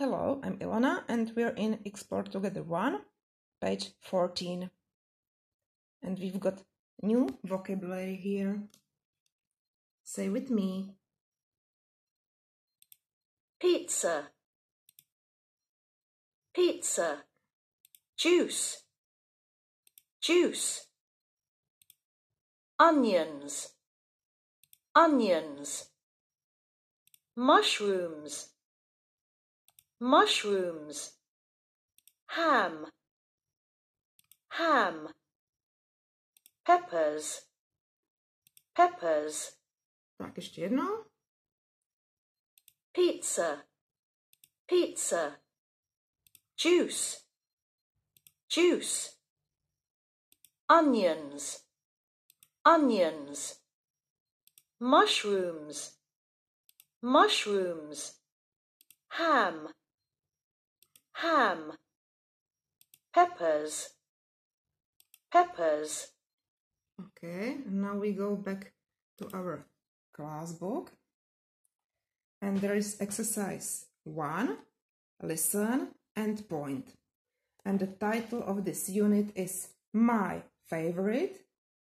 Hello, I'm Ilona and we're in Explore Together 1, page 14. And we've got new vocabulary here. Say with me. pizza, pizza, juice, juice, onions, onions, mushrooms, mushrooms, ham, ham, peppers, peppers, jednou. pizza, pizza, juice, juice, onions, onions, mushrooms, mushrooms, ham, ham, peppers, peppers, Okay, now we go back to our class book. And there is exercise 1, listen and point. And the title of this unit is My Favorite,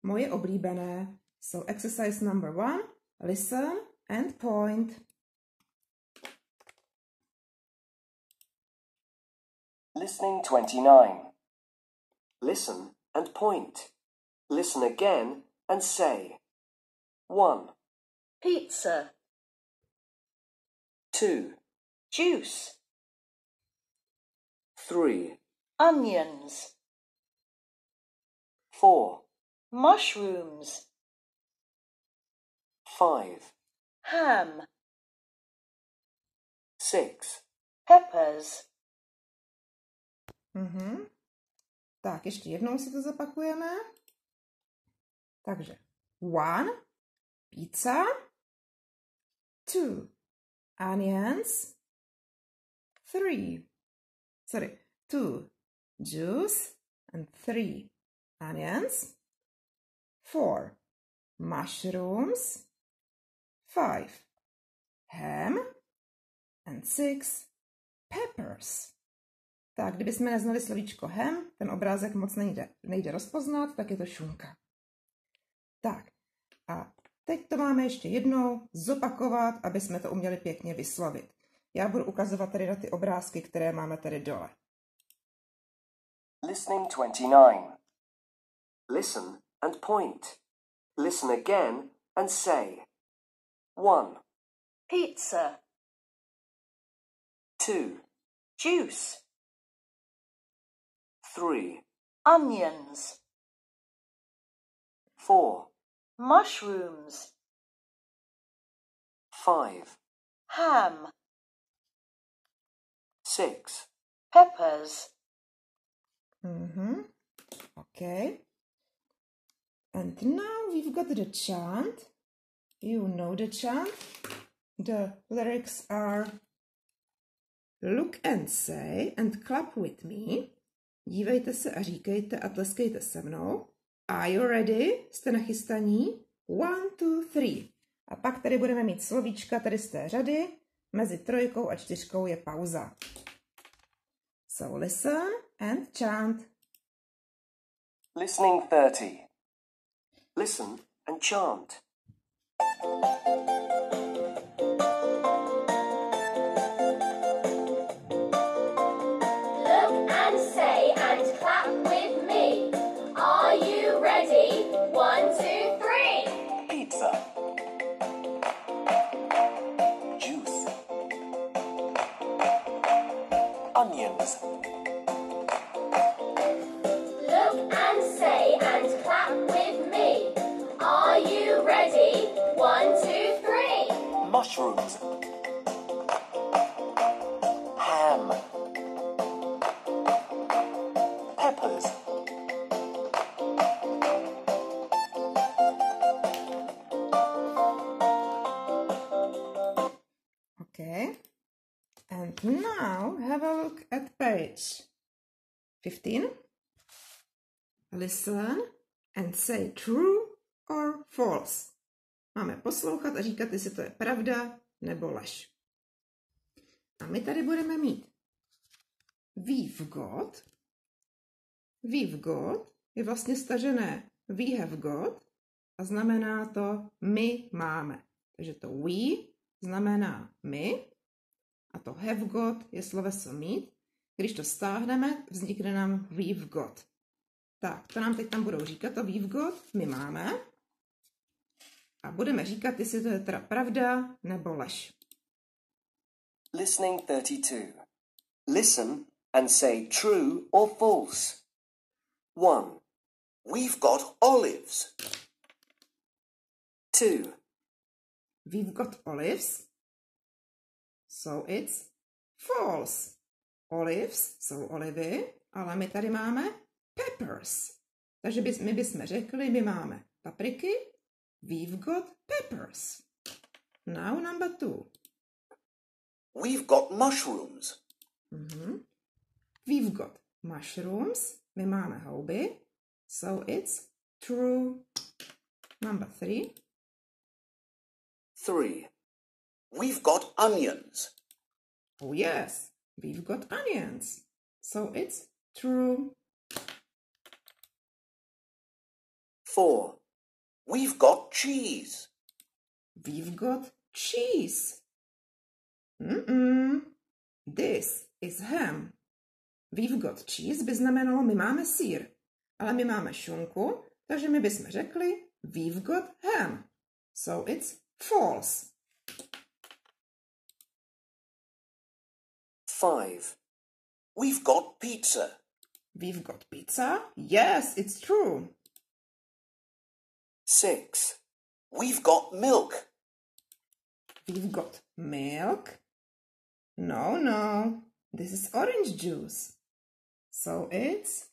moje oblíbené. So exercise number 1, listen and point. Listening 29. Listen and point. Listen again and say. 1, pizza, 2, juice, 3, onions, 4, mushrooms, 5, ham, 6, peppers, Mhm. Tak, ještě jednou si to zapakujeme. Takže one, pizza, two, onions, three, sorry, two, juice, and three, onions, four, mushrooms, five, ham, and six, peppers. Tak, kdybychom neznali slovíčko hem, ten obrázek moc nejde, nejde rozpoznat, tak je to šunka. Tak, a teď to máme ještě jednou zopakovat, aby jsme to uměli pěkně vyslovit. Já budu ukazovat tady na ty obrázky, které máme tady dole. Listening 29. Listen and point. Listen again and say. 1, pizza, 2, juice, 3, onions, 4, mushrooms, 5, ham, 6, peppers, Mm-hmm. Okay. And now we've got the chant. You know the chant. The lyrics are Look and say and clap with me. Dívejte se a říkejte a tleskejte se mnou. Are you ready? Jste nachystaní? One, two, three. A pak tady budeme mít slovíčka tady z té řady. Mezi trojkou a čtyřkou je pauza. So listen and chant. Listening 30. Listen and chant. And say and clap with me. Are you ready? One, two, three. Mushrooms. Ham. Peppers. Okay. And now have a look at page 15. Listen and say true or false. Máme poslouchat a říkat, jestli to je pravda nebo lež. A my tady budeme mít we've got. We've got je vlastně stažené we have got a znamená to my máme. Takže to we znamená my a to have got je sloveso mít. Když to stáhneme, vznikne nám we've got. Tak, to nám teď tam budou říkat, to we've got my máme. A budeme říkat, jestli to je teda pravda nebo lež. Listening 32. Listen and say true or false. 1. We've got olives. 2. We've got olives. So it's false. Olives jsou olivy, ale my tady máme peppers. Takže bys, my bychom řekli, my máme papriky, we've got peppers. Now number two. We've got mushrooms. Mhm. We've got mushrooms, my máme houby, so it's true. Number three. 3. We've got onions. Oh yes, we've got onions, so it's true. 4. We've got cheese. We've got cheese. Mm-mm. This is ham. We've got cheese by znamenalo, my máme sír, ale my máme šunku, takže my bychom řekli we've got ham. So it's false. 5. We've got pizza. We've got pizza. Yes, it's true. 6. We've got milk. We've got milk. No, no. This is orange juice. So it's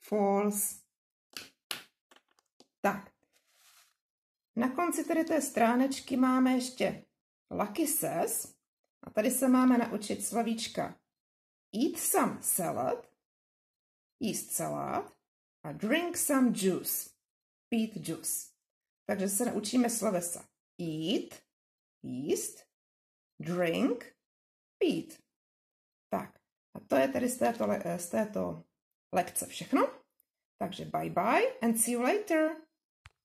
false. Tak. Na konci tedy té stránečky máme ještě lucky says. A tady se máme naučit slovíčka eat some salad, jíst salát a drink some juice, pít juice. Takže se naučíme slovesa eat, jíst, drink, pít. Tak, a to je tedy z této, z této lekce všechno. Takže bye bye and see you later.